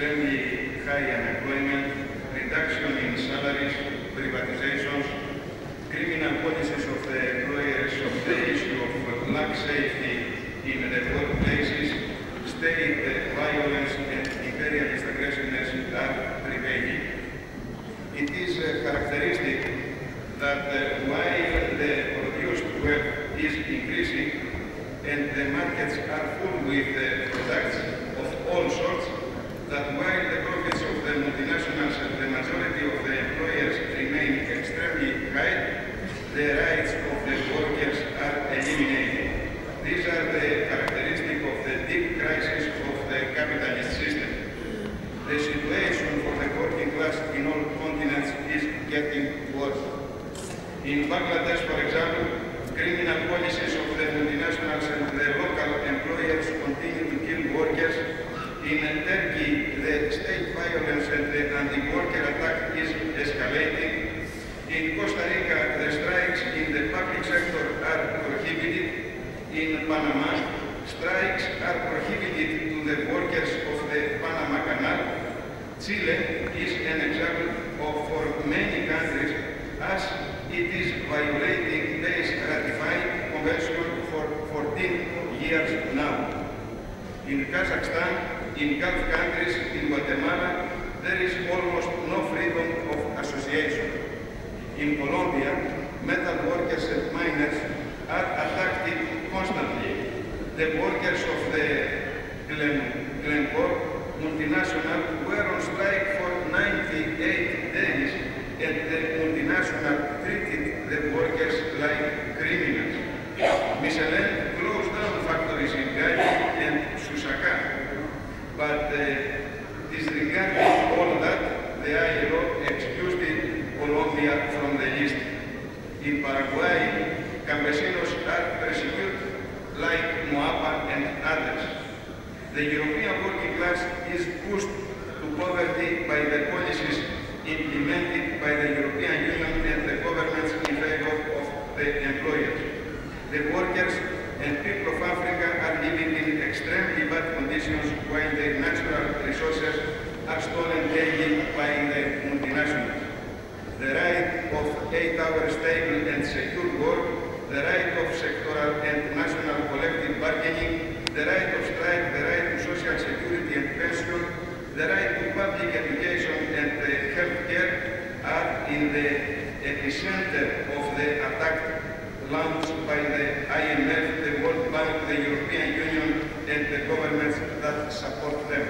extremely high unemployment, reduction in salaries, privatizations, criminal policies of the employers of the issue of lack safety in the workplaces, state violence and imperialist aggressiveness are prevailing. It is uh, characteristic that uh, while the produced wealth is increasing and the markets are full with uh, products These are the characteristics of the deep crisis of the capitalist system. The situation for the working class in all continents is getting worse. In Bangladesh, for example, criminal policies of the multinationals and the local employers continue to kill workers. In Turkey, the state violence and the anti-worker attack is escalating. In Costa Rica, strikes are prohibited to the workers of the Panama Canal. Chile is an example of for many countries as it is violating this ratified convention for 14 years now. In Kazakhstan, in Gulf countries, in Guatemala, there is almost no freedom of association. In Colombia, metal workers and miners are attacked constantly. The workers of the Glen, Glencore multinational were on strike for 98 days and the multinational treated the workers like criminals. Michelin closed down factories in Gali and Susaka, but uh, disregarding all that, the ILO excused Colombia from the list. In Paraguay, campesinos are and others. The European working class is pushed to poverty by the policies implemented by the European Union and the governments in favor of the employers. The workers and people of Africa are living in extremely bad conditions while their natural resources are stolen daily by the multinationals. The right of eight-hour stable and secure work, the right of sectoral and national the right of strike, the right to social security and pension, the right to public education and uh, health care are in the epicenter of the attack launched by the IMF, the World Bank, the European Union and the governments that support them.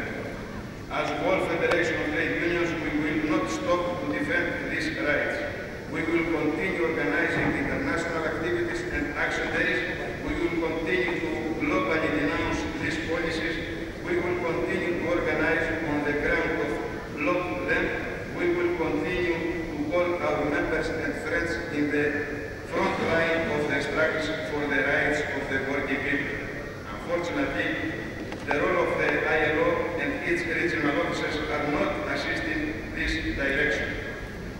As World Federation of Trade Unions, we will not stop to defend these rights. We will continue organizing international activities and action days. We will continue to globally denounce these policies. We will continue to organize on the ground of block them. We will continue to call our members and friends the front line of the struggles for the rights of the working people. Unfortunately, the role of the ILO and its regional officers are not assisting this direction.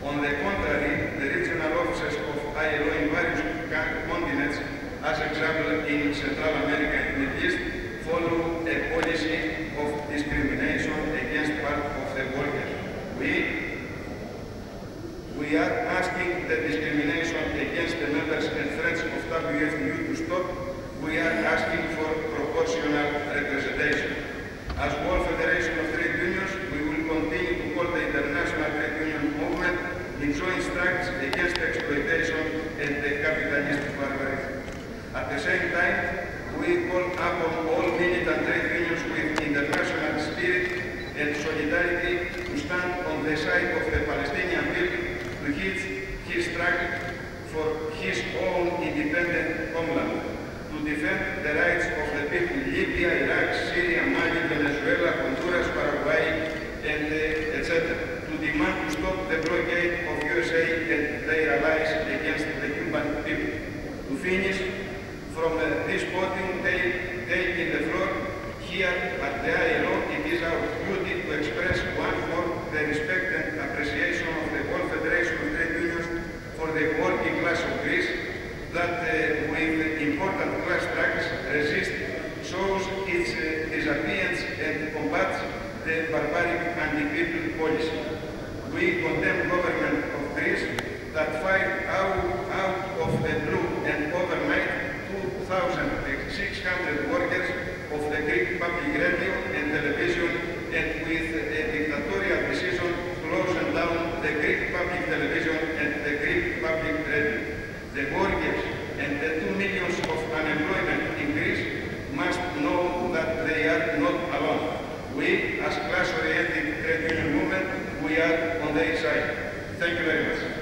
On the contrary, the regional officers of ILO in various continents, as example in Central America and Middle East, follow a policy of discrimination against part of the workers. We, we are asking the discrimination against the members and friends of WFU to stop. We are asking for proportional representation. As World Federation of Trade Unions, we will continue to call the international trade union movement in joint strikes against exploitation and the capitalist barbarism. At the same time, we call upon all militant trade unions with international spirit and solidarity to stand on the side of the Palestinian people to his, his struggle for his own independent homeland, to defend the rights of the people in Libya, Iraq, Syria, Mali, the barbaric and imperial policy. We condemn government of Greece that fired out, out of the blue and overnight 2,600 workers of the Greek public radio and television and with a dictatorial decision closing down the Greek public television and the Greek public radio. The workers and the two millions of unemployment wonderful day exciting. Thank you very much.